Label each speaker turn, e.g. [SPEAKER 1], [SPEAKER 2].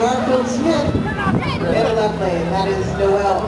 [SPEAKER 1] Garfield Smith, middle up lane. That is Noel